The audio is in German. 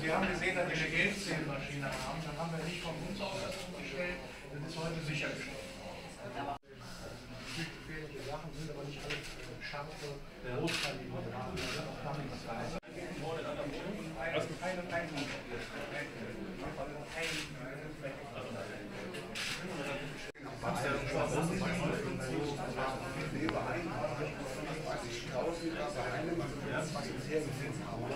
Sie haben gesehen, dass wir eine Geldzählmaschine haben, dann haben wir nicht von uns aus das umgestellt, das ist heute sichergestellt. Gefährliche Sachen sind aber nicht alle äh, scharfe äh, Großteile, die heute haben, da sind. Auch Dummies rein. Ein, ein, ein, ein, Pakai.